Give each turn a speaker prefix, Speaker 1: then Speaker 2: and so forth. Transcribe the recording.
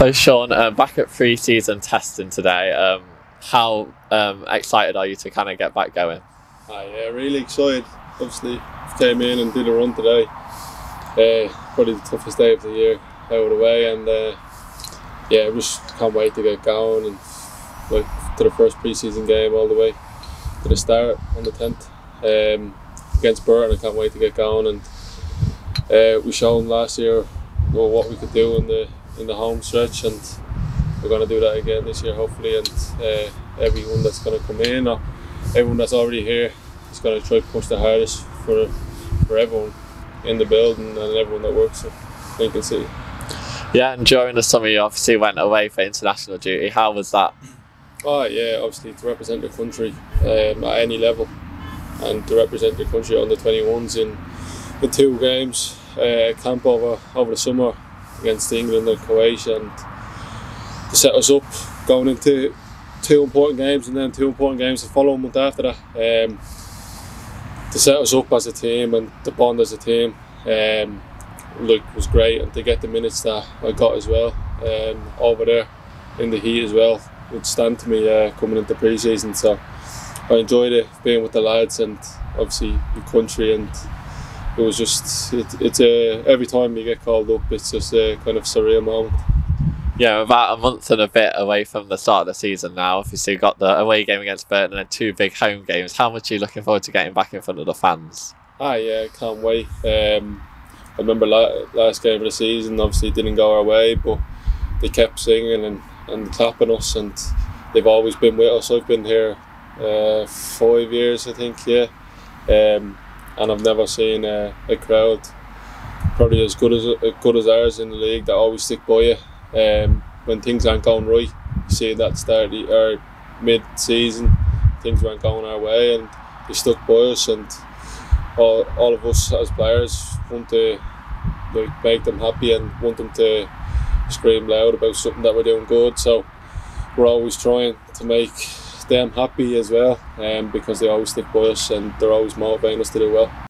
Speaker 1: So, Sean, uh, back at pre-season testing today, um, how um, excited are you to kind of get back going?
Speaker 2: Ah, yeah, really excited. Obviously, came in and did a run today. Uh, probably the toughest day of the year out of the way, and uh, yeah, just can't wait to get going and like to the first pre-season game all the way to the start on the tenth um, against Burton. I can't wait to get going, and uh, we showed last year well, what we could do in the in the home stretch, and we're going to do that again this year, hopefully. And uh, everyone that's going to come in, or everyone that's already here, is going to try to push the hardest for for everyone in the building and everyone that works at Lincoln City.
Speaker 1: Yeah, and during the summer, you obviously went away for international duty. How was that?
Speaker 2: Oh yeah, obviously to represent your country um, at any level, and to represent your country on the twenty ones in the two games, uh, camp over over the summer against England and Croatia, and to set us up going into two important games and then two important games the following month after that. Um, to set us up as a team and to bond as a team, um, look was great, and to get the minutes that I got as well um, over there in the heat as well would stand to me uh, coming into pre-season. So I enjoyed it being with the lads and obviously the country and it was just it, it's a every time you get called up it's just a kind of surreal moment
Speaker 1: Yeah, about a month and a bit away from the start of the season now. Obviously, you've got the away game against Burton and two big home games. How much are you looking forward to getting back in front of the fans?
Speaker 2: ah yeah can't wait um, I remember la- last game of the season obviously didn't go our way but they kept singing and, and clapping us and they've always been with us I've been here uh, five years I think yeah um, and I've never seen a, a crowd probably as good as as good as ours in the league that always stick by you um, when things aren't going right. You see that start or mid season things weren't going our way and they stuck by us and all, all of us as players want to like make them happy and want them to scream loud about something that we're doing good. So we're always trying to make them happy as well, um, because they always stick by us and they're always motivating us to do well.